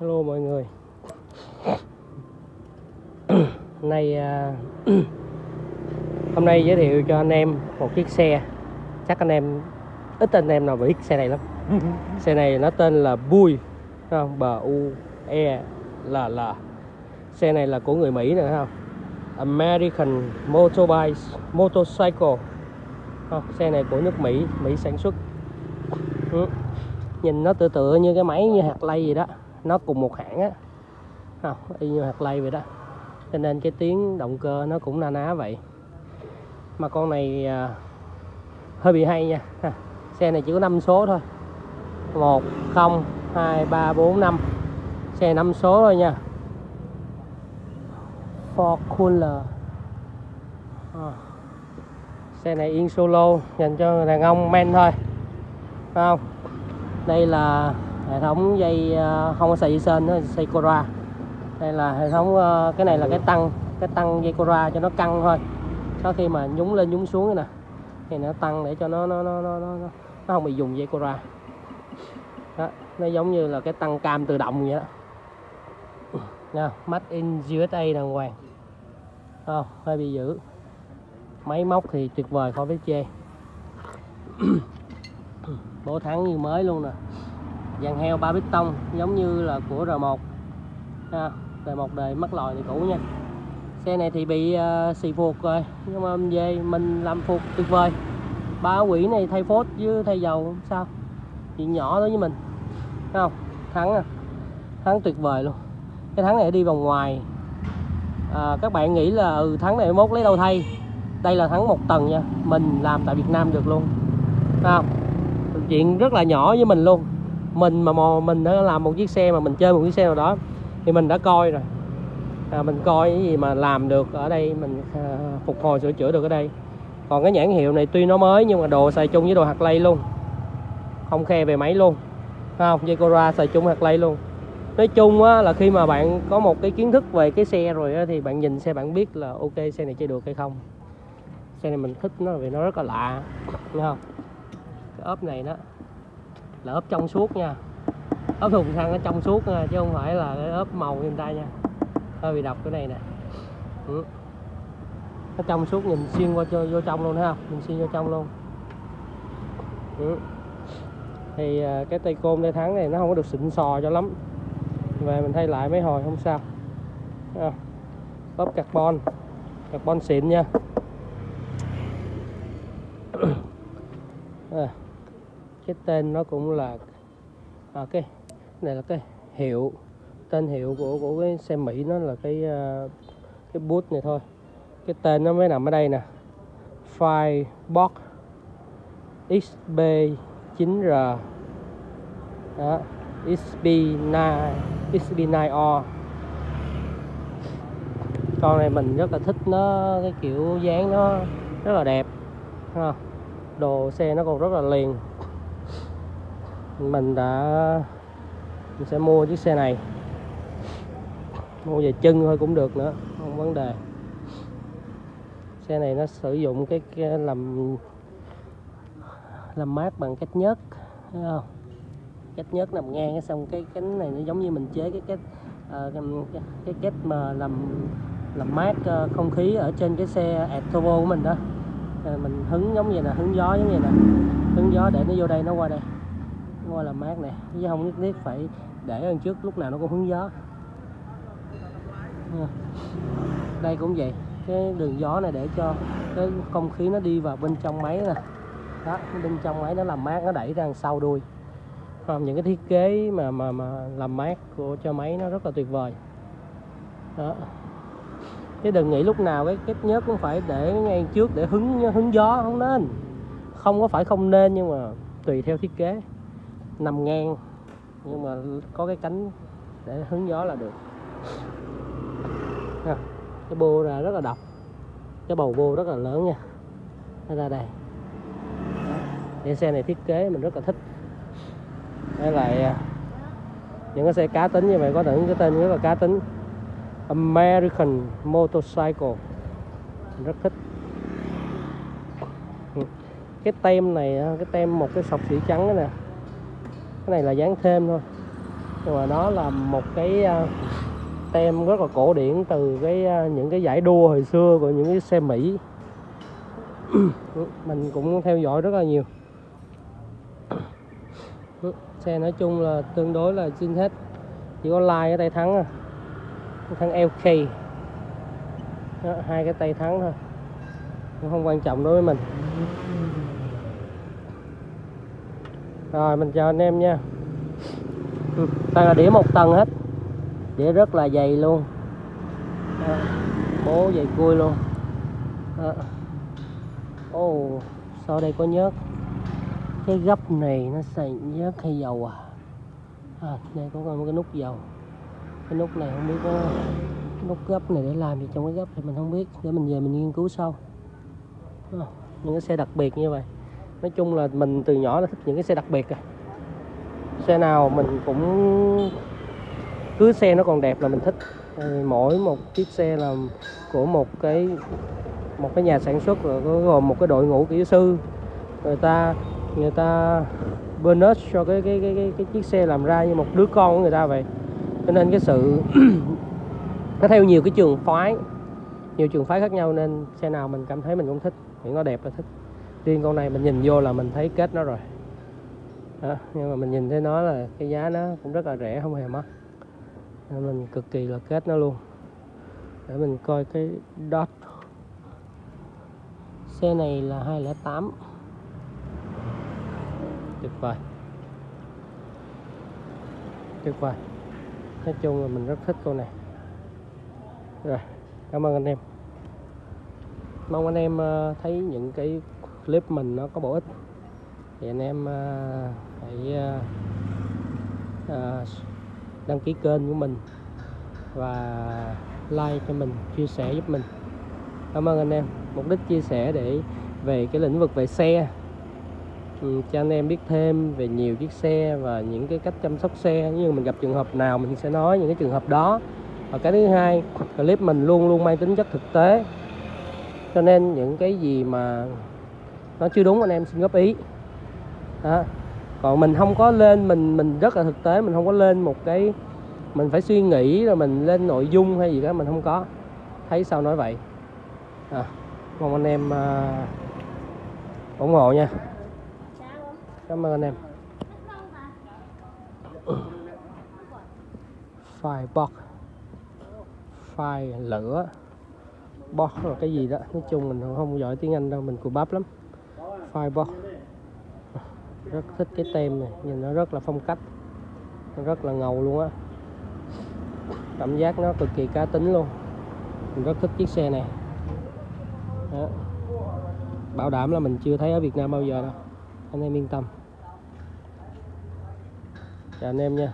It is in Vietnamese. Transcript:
Hello mọi người. Hôm nay à, Hôm nay giới thiệu cho anh em một chiếc xe. Chắc anh em Ít anh em nào biết xe này lắm. Xe này nó tên là Bui không? B-U-E-L-L Xe này là của người Mỹ nữa không? American Motorbike Motorcycle. Không, Xe này của nước Mỹ Mỹ sản xuất. Ừ. Nhìn nó tựa tựa như cái máy như hạt lay gì đó nó cùng một hãng á. Không, y như hạt lay vậy đó. Cho nên cái tiếng động cơ nó cũng na ná vậy. Mà con này à, hơi bị hay nha. Ha. xe này chỉ có 5 số thôi. 1 0 2 3 4 5 xe 5 số thôi nha. Ford Cooler. À. xe này yên solo dành cho đàn ông men thôi. Phải không? Đây là hệ thống dây ờ, không có xài dây sên nữa dây Cora. Đây là hệ thống ờ, cái này là cái tăng cái tăng dây cora cho nó căng thôi. Sau khi mà nhúng lên nhúng xuống nè thì nó tăng để cho nó nó nó nó nó, nó không bị dùng dây cora. Đó, nó giống như là cái tăng cam tự động vậy đó. Nha mắt in USA đàng hoàng. Không hơi bị dữ. Máy móc thì tuyệt vời khỏi phải chê. Bố thắng như mới luôn nè dàn heo ba bít tông giống như là của R1 ha đời một đời mất lòi thì cũ nha. Xe này thì bị uh, xì phuộc rồi nhưng mà về mình làm phuộc tuyệt vời. Ba quỷ này thay phốt với thay dầu sao. Chuyện nhỏ đối với mình Thấy không? Thắng à thắng tuyệt vời luôn. Cái thắng này đi vòng ngoài. À, các bạn nghĩ là ừ thắng này mốt lấy đâu thay? Đây là thắng một tầng nha mình làm tại Việt Nam được luôn. Thấy không? Chuyện rất là nhỏ với mình luôn mình mà mò mình đã làm một chiếc xe mà mình chơi một chiếc xe nào đó thì mình đã coi rồi. À, mình coi cái gì mà làm được ở đây mình à, phục hồi sửa chữa được ở đây. Còn cái nhãn hiệu này tuy nó mới nhưng mà đồ xài chung với đồ hạt lây luôn. Không khe về máy luôn. Không? Dây Cora xài chung hạt lây luôn. Nói chung á, là khi mà bạn có một cái kiến thức về cái xe rồi á, thì bạn nhìn xe bạn biết là ok xe này chơi được hay không. Xe này mình thích nó vì nó rất là lạ nghe không? Cái ốp này đó là ốp trong suốt nha. Ốp thùng xăng nó trong suốt nha chứ không phải là ốp màu như người ta nha. Hơi bị độc cái này nè. Ừ. nó trong suốt nhìn xuyên qua cho vô trong luôn thấy không nhìn xuyên vô trong luôn. Ừ. thì à, cái tay côn tay thắng này nó không có được xịn sò cho lắm. Về mình thay lại mấy hồi không sao. À, ốp carbon. Carbon xịn nha. À, cái tên nó cũng là à, cái này là cái hiệu tên hiệu của của cái xe Mỹ nó là cái uh, cái bút này thôi. Cái tên nó mới nằm ở đây nè. Firebox XB9R đó XB9 XB9R con này mình rất là thích nó cái kiểu dáng nó rất là đẹp ha. Đồ xe nó còn rất là liền mình đã mình sẽ mua chiếc xe này. Mua về chân thôi cũng được nữa không vấn đề. Xe này nó sử dụng cái, cái làm làm mát bằng cách nhớt thấy không? Cách nhớt nằm ngang xong cái cánh này nó giống như mình chế cái cách uh, cái, cái cách mà làm làm mát uh, không khí ở trên cái xe ẹt turbo của mình đó. Ờ, mình hứng giống như là hứng gió giống như nè hứng gió để nó vô đây nó qua đây ngôi làm mát nè. Chứ không nhất thiết phải để hơn trước lúc nào nó cũng hướng gió. Ờ. Đây cũng vậy. Cái đường gió này để cho cái không khí nó đi vào bên trong máy nè. Đó, bên trong máy nó làm mát, nó đẩy ra sau đuôi. Không những cái thiết kế mà mà mà làm mát của, cho máy nó rất là tuyệt vời. Đó. Chứ đừng nghĩ lúc nào cái kết nhớt cũng phải để ngay trước để hứng hứng gió không nên không có phải không nên nhưng mà tùy theo thiết kế nằm ngang, nhưng mà có cái cánh để hướng gió là được. Cái bô ra rất là độc, cái bầu bô rất là lớn nha. Nó ra đây. Cái xe này thiết kế mình rất là thích. Với lại à, những cái xe cá tính như vậy, có những cái tên rất là cá tính. American Motorcycle. Mình rất thích. Cái tem này cái tem một cái sọc xỉ trắng nè cái này là dán thêm thôi. Nhưng mà nó là một cái à, tem rất là cổ điển từ cái à, những cái giải đua hồi xưa của những cái xe Mỹ. Mình cũng theo dõi rất là nhiều. Xe nói chung là tương đối là xin hết. Chỉ có like cái tay thắng à thắng LK Đó, hai cái tay thắng thôi. Cũng không quan trọng đối với mình. Rồi mình chào anh em nha. Đây là đĩa một tầng hết. Đĩa rất là dày luôn. Bố dày cui luôn. Ô oh, sau đây có nhớt. Cái gấp này nó xài nhớt hay dầu à? À đây có một cái nút dầu. Cái nút này không biết có cái nút gấp này để làm gì trong cái gấp thì mình không biết. Để mình về mình nghiên cứu sau. À, những cái xe đặc biệt như vậy nói chung là mình từ nhỏ là thích những cái xe đặc biệt à. Xe nào mình cũng cứ xe nó còn đẹp là mình thích. Mỗi một chiếc xe là của một cái một cái nhà sản xuất rồi có gồm một cái đội ngũ kỹ sư. Người ta người ta bonus cho cái cái, cái cái cái chiếc xe làm ra như một đứa con của người ta vậy. Cho nên cái sự nó theo nhiều cái trường phái nhiều trường phái khác nhau nên xe nào mình cảm thấy mình cũng thích thì nó đẹp là thích riêng con này mình nhìn vô là mình thấy kết nó rồi. Đó, nhưng mà mình nhìn thấy nó là cái giá nó cũng rất là rẻ không hề mắc. Nên mình cực kỳ là kết nó luôn. Để mình coi cái dot. Xe này là 208 tuyệt vời. Tuyệt vời. Nói chung là mình rất thích con này. Rồi cảm ơn anh em. Mong anh em ờ, thấy những cái clip mình nó có bổ ích. Thì anh em ờ, hãy ờ, đăng ký kênh của mình và like cho mình chia sẻ giúp mình. Cảm ơn anh em. Mục đích chia sẻ để về cái lĩnh vực về xe. Ừ, cho anh em biết thêm về nhiều chiếc xe và những cái cách chăm sóc xe. Như mình gặp trường hợp nào mình sẽ nói những cái trường hợp đó. Và cái thứ hai clip mình luôn luôn mang tính chất thực tế. Cho nên những cái gì mà nó chưa đúng anh em xin góp ý. Đó. còn mình không có lên mình mình rất là thực tế mình không có lên một cái mình phải suy nghĩ rồi mình lên nội dung hay gì đó mình không có. Thấy sao nói vậy? À, mong anh em uh, ủng hộ nha. Cảm ơn anh em. Firebox fire lửa. Box là cái gì đó. Nói chung mình không giỏi tiếng anh đâu mình cù bắp lắm firebox rất thích cái tem này, nhìn nó rất là phong cách, nó rất là ngầu luôn á. Cảm giác nó cực kỳ cá tính luôn. Mình rất thích chiếc xe này. Đó. bảo đảm là mình chưa thấy ở Việt Nam bao giờ đâu. Anh em yên tâm. Chào anh em nha.